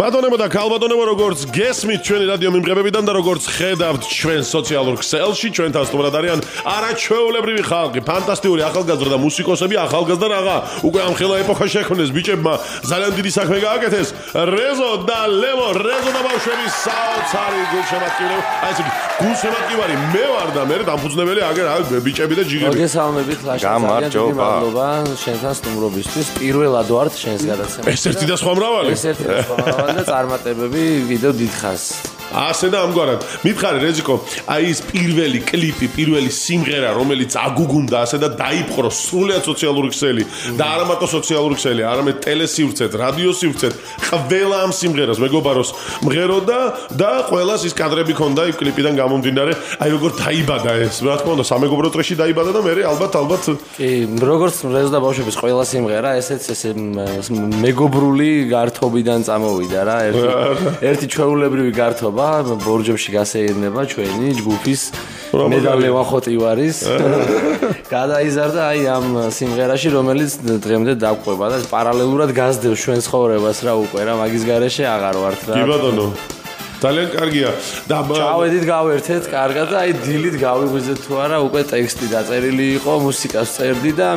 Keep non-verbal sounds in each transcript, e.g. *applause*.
ბატონებო და ქალბატონებო როგორც გესმით ჩვენი რადიო მიმღებებიდან და როგორც ხედავთ ჩვენ სოციალურ ქსელში ჩვენთან სტუმრად არიან არაჩვეულებრივი ხალხი ფანტასტიკური ახალგაზრდა მუსიკოსები ახალგაზრდა რაღა. უკვე ამ ხელა ეპოქა შექმნეს ბიჭებმა ძალიან დიდი საქმე გააკეთეს. რეზო და ლევო რეზო და ბავშვები საოცარი გულშემატკივარი აი ესე გულშემატკივარი მე ვარ და მე დამფუძნებელი აგერ აი ბიჭები და ჯიგები. მოგესალმებით ლაშა გამარჯობა. მადლობა. შენთან სტუმრობისთვის. პირველად ვართ შენს გადაცემაში ეს ერთი და სხვა მრავალი. ეს ერთი და სხვა მრავალი და წარმატებები ვიდეო დიდხანს ასე და ამგვარად. მითხარი რეზიკო, აი ეს პირველი კლიპი, პირველი სიმღერა, რომელიც აგუგუნდა ასე და დაიპყრო სრულად სოციალური ქსელი და არა მარტო სოციალური ქსელი, არამედ ტელესივრცეთ, რადიოსივრცეთ, ყველა ამ სიმღერას მეგობაროს მღეროდა და ყველას ის კადრები ქონდა იმ კლიპიდან გამომდინარე, აი როგორ დაიბადა ეს, რა თქმა უნდა, სამეგობრო წრეში დაიბადა და მე ალბათ ალბათ კი, როგორც რეზო და ბავშვების ყველა სიმღერა, ესეც ესე მეგობრული გართობიდან წამოვიდა რა, ერთი ერთი ჩვეულებრივი გართობა ხდება ბორჯებში გასეირნება ჩვენი ჯგუფის მედალე ვახოტივარის *laughs* გადაიზარდა აი ამ სიმღერაში რომელიც დღემდე დაგვყვება და პარალელურად გაზდევს ჩვენ ცხოვრებას რა უკვე რა მაგის garaშე აღარ ვართ რა კი ბატონო ძალიან კარგია. და ჩავედით გავერთეთ კარგად. და აი დილით გავიღვიძეთ თუ არა უკვე ტექსტი დაწერილი იყო მუსიკას წერდი და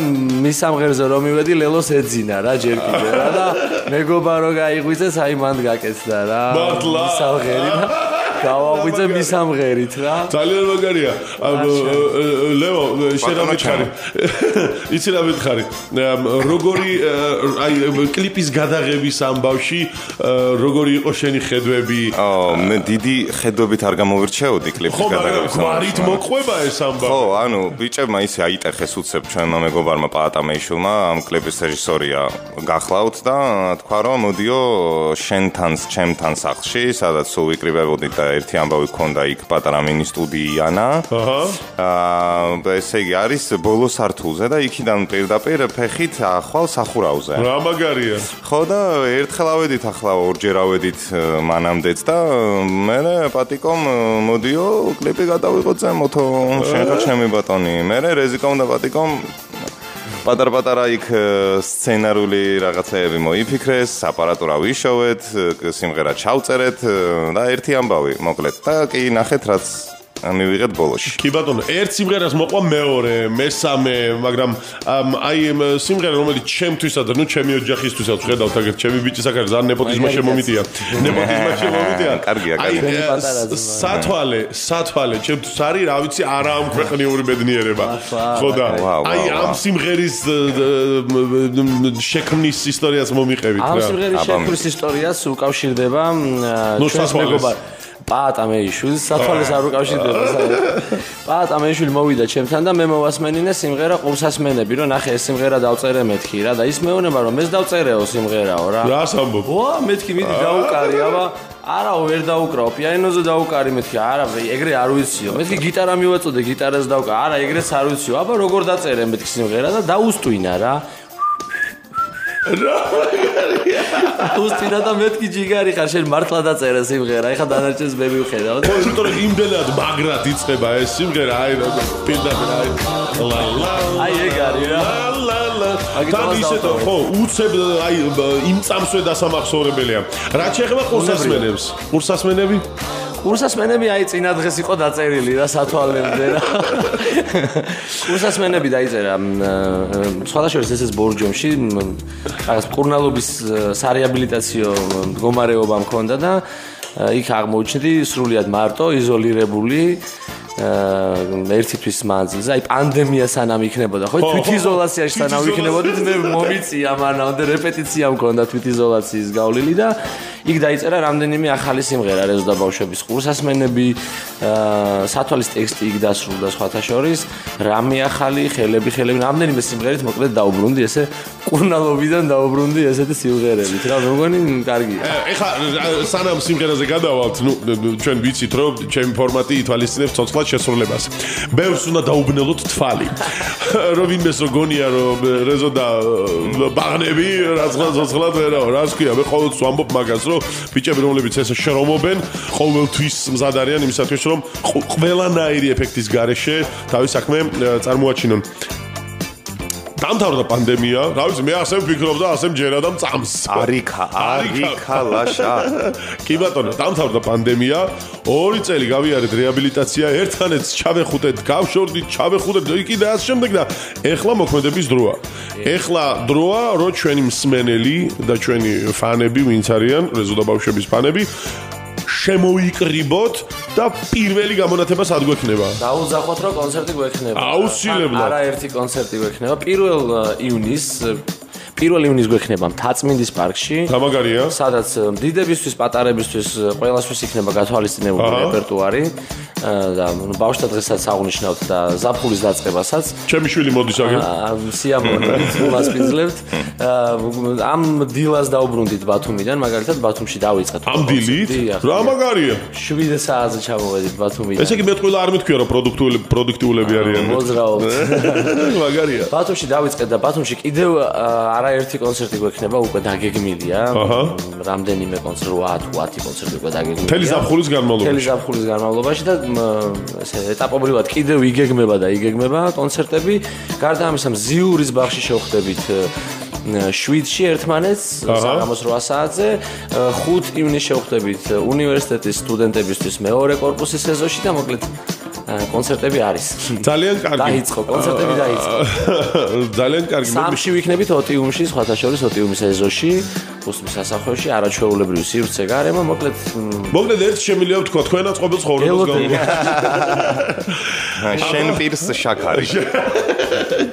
მის სამღერზე რომ მივედი ლელოს ეძინა რა ჯერ კიდე რა. და მეგობა რო გაიღვიძეს აი მანდ გაკეთდა რა მართლა. სამღერი და გავაღვიძე მის ამღერით რა. ძალიან მაგარია. ლევო, შენ რა მითხარი? იცი რა მითხარი? როგორი აი კლიპის გადაღების ამბავში როგორი იყო შენი ხედვები? აა მე დიდი ხედვებით არ გამოვირჩეოდი კლიპის გადაღების ამბავში. ხო, მარით მოყვება ეს ამბავი. ხო, ანუ ბიჭებმა ისე აიტეხეს უცებ ჩვენმა მეგობარმა პაატამეიშულმა ამ კლიპის რეჟისორია გახლავთ და თქვა რომ მოდიო შენთან ჩემთან სახლში, სადაც ვიკრიბებოდით და ერთი ამბავი ქონდა იქ პატარა მინი სტუდიიანა. აჰა. აა ესე იგი არის ბოლო სართულზე და იქიდან პირდაპირ ფეხით ახვალ სახურავზე. რა მაგარია. ხო და ერთხელ ავედით ახლა ორჯერ ავედით მანამდეც და მე პატიკომ მოდიო კლიპი გადავიღო ზემოთო შენ ხარ ჩემი ბატონი. მე რეზიკომ და პატიკომ პატარ-პატარა იქ სცენარული რაღაცეები მოიფიქრეს, აპარატურა ვიშოვეთ, სიმღერა ჩავწერეთ და ერთი ამბავი, მოკლედ. და კი ნახეთ რაც მივიღეთ ბოლოში. კი ბატონო, ერთ სიმღერას მოყვა მეორე, მესამე, მაგრამ აი სიმღერა რომელიც ჩემთვისაც, ну ჩემი ოჯახისთვისაც ხედავთ, აგერ ჩემი ბიჭის აქ ზან ნეპოტიზმა შემომიტია. ნეპოტიზმა *laughs* შემომიტია. კარგია, კარგია. სათვალე, სათვალე, ჩემთვის არის, რა ვიცი, არა ამ ქვეყნიური ბედნიერება. ხო და აი ამ სიმღერის შექმნის ისტორიას მომიყევით რა. ამ სიმღერის შექმნის ისტორიას უკავშირდება ჩვენს მეგობარს პაატამეიშვილს სათვალეს არ უკავშირდება *laughs* საერთოდ. პაატამეიშვილი მოვიდა ჩემთან და მე მოვასმენინე სიმღერა ყურსასმენები, რომ ნახე ეს სიმღერა დავწერე მეთქი რა და ის მეუბნება რომ ეს დავწერეო სიმღერაო რა. რას ამბობ? ვა, მეთქი მიდი დაუკარი, აბა არა ვერ დაუკრავ პიანოზე დაუკარი მეთქი არა ეგრე არ ვიციო მეთქი გიტარა მივაწოდე გიტარას დავკა არა ეგრეც არ ვიციო აბა როგორ დაწერე მეთქი სიმღერა და დაუსტვინა რა რა მაგარია უსტინა და მეთქი ჯიგარი ხარ. შენ მართლა დაწერე სიმღერა. ეხა დანარჩენს მე მივხედავ იმიტომ რომ იმდენად მაგრად იწება ეს სიმღერა. აი რა პირდაპირ აი ლა ლა აი ეგ არის რა. ლა ლა და ისეთ ხო უცებ აი იმ წამსვე დასამახსოვრებელია. რა შეიძლება ყურსასმენებს ყურსასმენები კურსასმენები აი წინა დღეს იყო დაწერილი რა სათვალემდე რა. კურსასმენები დაიწერა სხვადასხვა ესეს ბორჯომში რაღაც კურნალობის სარეაბილიტაციო მდგომარეობა მქონდა და იქ აღმოჩნდი სრულიად მარტო იზოლირებული ერთი თვის მანძილზე, აი პანდემია სანამ იქნებოდა, ხო? თვითიზოლაციაში სანამ იქნებოდით, მე მომიწია მანამდე რეპეტიცია მქონდა თვითიზოლაციის გავლილი და იქ დაიწერა რამდენიმე ახალი სიმღერა რეზოდა ბავშვების ყურსასმენები, სათვალის ტექსტი იქ დასრულდა სხვათა შორის, რამე ახალი ხელები ხელები რამდენიმე სიმღერით მოკლედ დაუბრუნდი ესე კურნალობიდან დაუბრუნდი ესეთი სიმღერებით. რა მეგონი კარგია. ეხა სანამ სიმღერაზე გადავალთ, ნუ ჩვენ ვიცით რომ ჩემი ფორმატი ითვალისწინებს ცოცხლად ცოცხლად შესრულებას. ბევრს უნდა დაუბნელოთ თვალი. რომ ვინმეს გონია რომ რეზო და ბაღნები რაცხლა ცოცხლად ვერაო, რას ქვია? მე ყოველთვის ვამბობ მაგას, რომ ბიჭები რომლებიც ესე შრომობენ, ყოველთვის მზად არიან იმისათვის, რომ ყველანაირი ეფექტის გარეშე თავის საქმე წარმოაჩინონ. დამთავრდა პანდემია. რა ვიცი, მე ასე ვფიქრობდა, ასე მჯერა და მწამს. არიქა, არიქა ლაშა. *laughs* კი ბატონო, დამთავრდა პანდემია. ორი წელი გავიარეთ რეაბილიტაცია, ერთმანეთს ჩავეხუტეთ, გავშორდით, ჩავეხუტეთ, კიდე ასე შემდეგ და ეხლა მოქმედების დროა. ეხლა დროა, რომ ჩვენი მსმენელი და ჩვენი ფანები, ვინც არიან, რეზოდა ბავშვების ფანები, შემოიკრიბოთ და პირველი გამონათება სად გვექნება? დაუძახოთ რომ კონცერტი გვექნება. აუცილებლად. არაერთი კონცერტი გვექნება. პირველ ივნისს პირველ ივნისს გვექნება მთაწმინდის პარკში. გამაგარია. სადაც დიდებისთვის, პატარებისთვის ყველასთვის იქნება გათვალისწინებული რეპერტუარი. და ბავშვთა დღესაც აღნიშნავთ და ზაფხულის დაწყებასაც. ჩემი შვილი მოდის აგერ. სიამოვნებით მას პიზლებთ. *laughs* ამ დილას დაუბრუნდით ბათუმიდან, მაგალითად ბათუმში დავიწყეთ. ამ დილით? რა მაგარია? 7 საათზე ჩამოვედით ბათუმიდან. ესე იგი მე თქვენ არ მithქვია რომ პროდუქტიული პროდუქტიულები არიან. მოძრაობთ. *laughs* მაგარია. ბათუმში დავიწყეთ და ბათუმში კიდევ არაერთი კონცერტი გვექნება უკვე დაგეგმილია. რამდენიმე კონცერტი 8 8 კონცერტი უკვე დაგეგმილია. თელი ზაფხულის განმავლობაში. თელი ზაფხულის განმავლობაში და ესე ეტაპობრივად კიდევ იგეგმება და იგეგმება კონცერტები. გარდა ამისა, ზიურის ბაღში შევხვდებით 7-ში ერთმანეთს საღამოს 8 საათზე 5 ივნისს შევხვდებით უნივერსიტეტის სტუდენტებისთვის მეორე კორპუსის ეზოში და მოკლედ კონცერტები არის. ძალიან კარგი. დაიწყო, კონცერტები დაიწყო. *laughs* ძალიან კარგი. სამში ვიქნებით ოტიუმში, სხვათა შორის ოტიუმის ეზოში, უსმის ასახვევში, არაჩვეულებრივი სივრცე გარემო, მოკლედ მოკლედ ერთ შემიძლია ვთქვა, თქვენაც ყოველ ცხოვრებას გამო. *laughs* შენ *laughs* პირს შაქარი.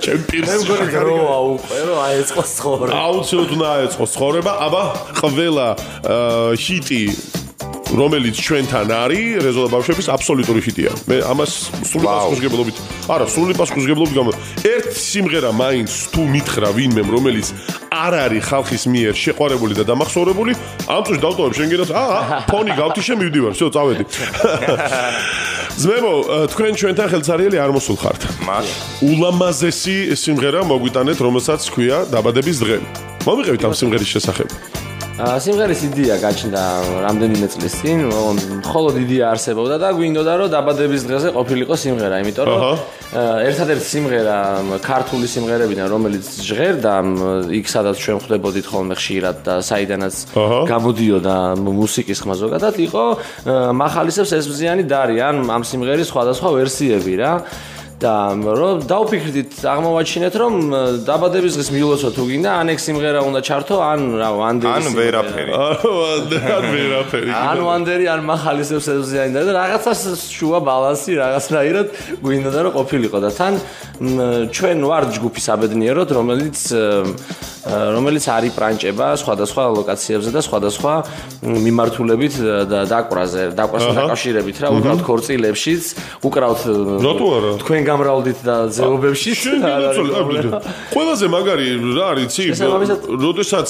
ჩემ პირს. მე მგონი გროა უკვე, რომ აეწყოს ცხოვრება. აუცილებლად უნდა აეწყოს ცხოვრება, აბა ყველა ჰიტი რომელიც ჩვენთან არის, რეზოლა ბავშვების აბსოლუტური ჰიტია. მე ამას სრული პასუხისგებლობით, არა, სრული პასუხისგებლობით გამო. ერთ სიმღერა მაინც თუ მითხრა ვინმე, რომელიც არ არის ხალხის მიერ შეყვარებული და დამახსოვრებული, ამ წუთში დავტოვებ შენგენას, აა, ფონი გავთიშე მივდივარ, всё, წავედი. *laughs* ზმებო, თქვენ ჩვენთან ხელცარიელი არ მოსულ ხართ. მას ულამაზესი სიმღერა მოგვიტანეთ, რომელსაც ქვია დაბადების დღე. მომიყევით ამ სიმღერის შესახებ. სიმღერის იდეა გაჩნდა რამდენიმე წლის წინ, მხოლოდ იდეა არსებობდა და გვინდოდა რომ დაბადების დღეზე ყოფილიყო სიმღერა, იმიტომ რომ ერთადერთი სიმღერა ქართული სიმღერებიდან, რომელიც ჟღერდა იქ სადაც ჩვენ ხვდებოდით ხოლმე ხშირად და საიდანაც გამოდიოდა მუსიკის ხმა ზოგადად, იყო מחალისებს ესმზიანი დარი, ან ამ სიმღერის სხვადასხვა ვერსიები რა. და რომ დაუფიქრდით აღმოვაჩინეთ რომ დაბადების დღის მიულოცო თუ გინდა ან ეგ სიმღერა უნდა ჩართო ან რა ვანდერი ან ვერაფერი ან ვერაფერი *laughs* ან ვანდერი ან מחალისებს ეზიანი და რაღაცა შუა ბალანსი რაღაცნაირად გვინდა რომ ყოფილიყო. და თან ჩვენ ვარ ჯგუფის აბედნიეროდ რომელიც რომელიც არის პრანჭება სხვადასხვა ლოკაციებზე და სხვადასხვა მიმართულებით და დაკვრაზე დაკვასთან დაკავშირებით რა უკრავთ ქორწილებშიც უკრავთ რატო არა? თქვენ გამრავლდით და ზეობებში ყველაზე მაგარი რა არის იცი როდესაც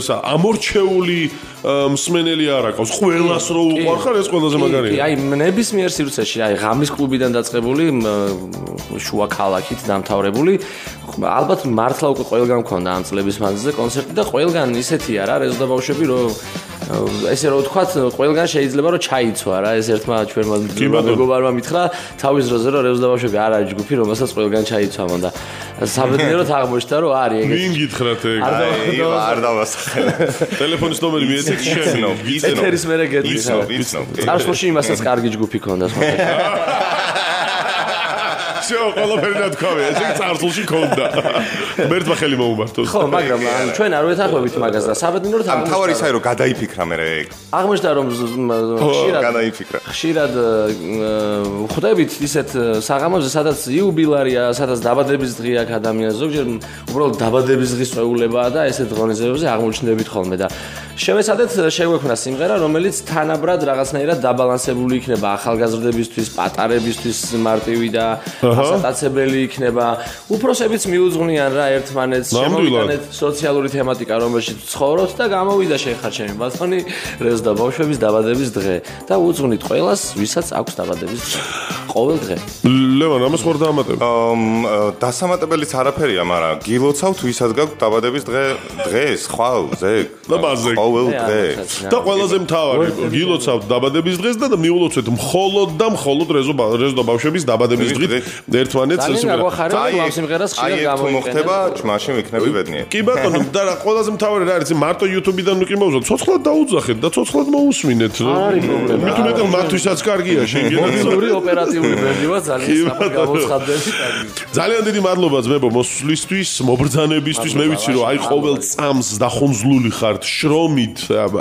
ისა ამორჩეული მსმენელი არ აქვს ყველას რო უყარხარ ეს ყველაზე მაგარია კი აი ნებისმიერ სივრცეში აი ღამის კლუბიდან დაწყებული შუა ქალაქით დამთავრებული ალბათ მართლა უკვე ყველგან მქონდა ამ წლების მანძილზე კონცერტი და ყველგან ისეთია რა რეზოდა ბავშვები რომ ესე რომ ვთქვათ, ყველგან შეიძლება რომ ჩაიცვა რა, ეს ერთმა ჩვენმა მეგობარმა მითხრა, თავის დროზე რომ რეზუდაბავშვები არ არის ჯგუფი, რომელსაც ყველგან ჩაიცვა მონდა. საბედნიეროდ აღმოჩნდა რომ არის ეგეთი. ვინ გითხრათ ეგ? აი, არ დავასახელე. ტელეფონის ნომერი მიეცეთ შენ. ეთერის მერე გეტყვი. წარსულში იმასაც კარგი ჯგუფი ქონდა *laughs* სხვა. შო ყველაფერი ნათქვამია, ესე იგი წარსულში ქონდა. ღმერთმა ხელი მოუმართოს. ხო, მაგრამ ჩვენ არ ვეთანხმებით მაგას და საბედნიეროდ ამ თავარი საერო გადაიფიქრა მე. აღმოჩნდა რომ ხშირად გადაიფიქრა. ხშირად ხვდებით ისეთ საღამოზე, სადაც იუბილარია, სადაც დაბადების დღე აქვს ადამიანს, ზოგჯერ უბრალოდ დაბადების დღის წვეულებაა და ესეთ ღონისძიებებზე აღმოჩნდებით ხოლმე და შევეცადეთ შეგვექმნა სიმღერა, რომელიც თანაბრად რაღაცნაირად დაბალანსებული იქნება ახალგაზრდებისთვის, პატარებისთვის მარტივი და ასატაცებელი იქნება. უფროსებიც მიუძღვნიან რა ერთმანეთს, შემოვიდანეთ სოციალური თემატიკა, რომელშიც ცხოვრობთ და გამოვიდა შეხარ ჩემი ბატონი რეზ და ბავშვების დაბადების დღე და უძღვნით ყველას, ვისაც აქვს დაბადების დღე. ყოველდღე? ლევან, ამას ხوار დაამატებ. დასამატებელიც არაფერია, მაგრამ გილოცავთ ვისაც გაქვს დაბადების დღე დღეს, ხვალ, ზეგ. ლაბაზე. ყოველ დღე. და ყველაზე მთავარი, გილოცავთ დაბადების დღეს და მიულოცეთ მხოლოდ და მხოლოდ რეზო რეზო ბავშვების დაბადების დღით ერთმანეთს ეს უნდა. აი, ამ სიმღერას ხშირად გამოიყენება. აი, მოხდება, ჭმაში ვიქნები ბედნიერ. კი ბატონო, *laughs* და ყველაზე მთავარი რა არის, მარტო YouTube-დან მიკი მოვზოთ, ცოცხლად დაუძახეთ და ცოცხლად მოусმინეთ. რა არის პრობლემა? მით უმეტეს მათთვისაც კარგია, შეიძლება. მობილური ოპერატიული ბენდივა ძალიან კი, საფრთხე ბატონო. გამოცხადდები კარგი. ძალიან დიდი მადლობა ძმებო მოსვლისთვის, მობრძანებისთვის. მე ვიცი რომ აი ყოველ წამს დახონძლული ხართ შრომით,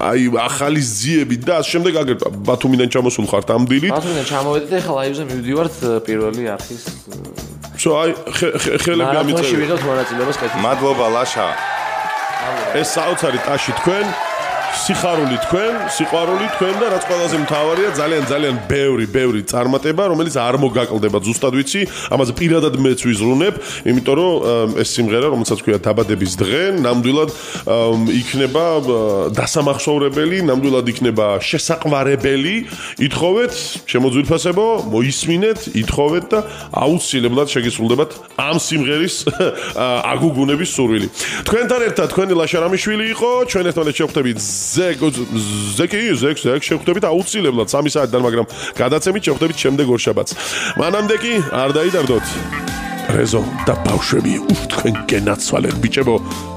აი ახალი ძიებით და ამ შემდეგ აგერ ბათუმიდან ჩამოსულ ხართ ამ დილით. ბათუმიდან ჩამოვედით და ახლა ლაივზე მივდივართ პირველი არხის შო აი ხე- ხე- ხელები ამიწევი. მადლობა ლაშა. ეს საოცარი ტაში თქვენ სიხარული თქვენ, სიყვარული თქვენ და რაც ყველაზე მთავარია, ძალიან ძალიან ბევრი, ბევრი წარმატება, რომელიც არ მოგაკლდება ზუსტად ვიცი, ამაზე პირადად მეც ვიზრუნებ, იმიტომ რომ ეს სიმღერა, რომელსაც ქვია დაბადების დღე, ნამდვილად ამ, იქნება დასამახსოვრებელი, ნამდვილად იქნება შესაყვარებელი. ითხოვეთ, შემოძვირფასებო, მოისმინეთ, ითხოვეთ და აუცილებლად შეგისრულდებათ ამ სიმღერის აგუგუნების სურვილი. თქვენთან ერთად თქვენი ლაშარამიშვილი იყო, ჩვენ ერთმანეთს შევხვდებით ზეკ ზეკი ზეკ ზეკ შევხვდებით აუცილებლად 3 საათიდან, მაგრამ გადაცემით შევხვდებით შემდეგ ორშაბათს. მანამდე კი არ დაიდარდოთ. რეზო და ბავშვები, უх თქვენ გენაცვალეთ ბიჭებო.